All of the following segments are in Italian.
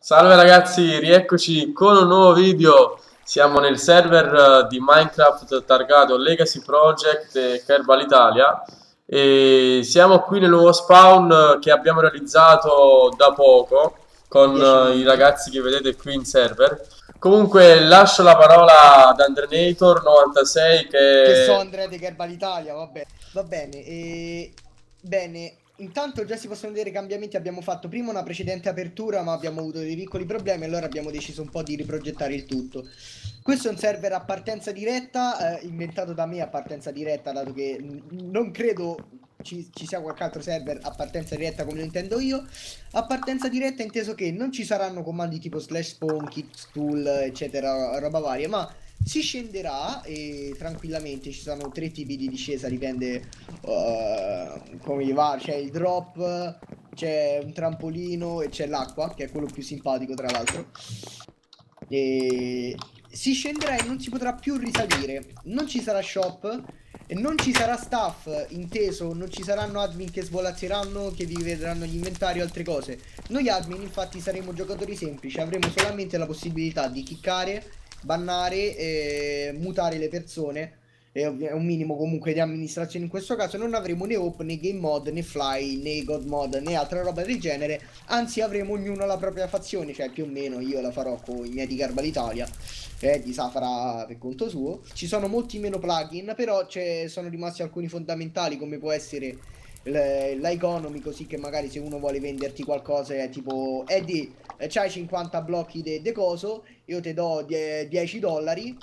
Salve ragazzi, rieccoci con un nuovo video. Siamo nel server di Minecraft targato Legacy Project e Kerbal Italia e siamo qui nel nuovo spawn che abbiamo realizzato da poco con i ragazzi che vedete qui in server. Comunque lascio la parola ad Andrenator96 che... Che so Andrea di Kerbal Italia, vabbè. Va bene, e... bene, Intanto già si possono vedere i cambiamenti, abbiamo fatto prima una precedente apertura ma abbiamo avuto dei piccoli problemi allora abbiamo deciso un po' di riprogettare il tutto. Questo è un server a partenza diretta, eh, inventato da me a partenza diretta dato che non credo ci, ci, sia qualche altro server a partenza diretta come lo intendo io. A partenza diretta inteso che non ci saranno comandi tipo slash spawn, kit tool eccetera, roba varia ma si scenderà e tranquillamente ci sono tre tipi di discesa dipende uh, come gli va. C'è il drop c'è un trampolino e c'è l'acqua che è quello più simpatico tra l'altro. E si scenderà e non si potrà più risalire. Non ci sarà shop non ci sarà staff inteso non ci saranno admin che svolazzeranno che vi vedranno gli inventari o altre cose. Noi admin infatti saremo giocatori semplici. Avremo solamente la possibilità di kickare bannare e mutare le persone. È un minimo comunque di amministrazione in questo caso. Non avremo né op né game mod né fly né god mod né altra roba del genere. Anzi avremo ognuno la propria fazione cioè più o meno io la farò con i miei di Garbal Italia e Eddie sa farà per conto suo. Ci sono molti meno plugin però sono rimasti alcuni fondamentali come può essere l'economy così che magari se uno vuole venderti qualcosa è tipo Eddie c'hai 50 blocchi di de coso io ti do 10 dollari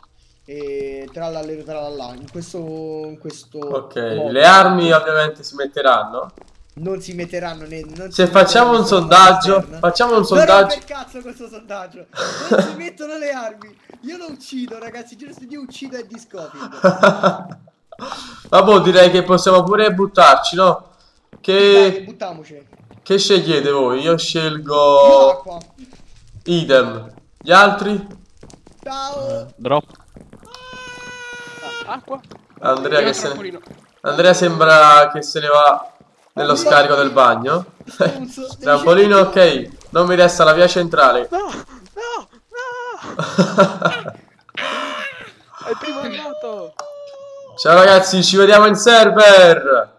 e trallallero trallallà in questo, in questo ok modo. le armi ovviamente si metteranno? Non si metteranno né, non se facciamo un sondaggio facciamo un sondaggio per cazzo questo sondaggio. Non si mettono le armi. Io lo uccido ragazzi giusto io uccido e discoping Vabbè, direi che possiamo pure buttarci, no? Che... buttiamoci. Che scegliete voi? Io scelgo... Io Idem. Gli altri? Ciao. Uh, drop. Ah, acqua. Andrea che se ne... Andrea sembra che se ne va nello oh, scarico del bagno. Trampolino, ok. Non mi resta la via centrale. No, no, no. È il primo arrivato. Ciao ragazzi, ci vediamo in server.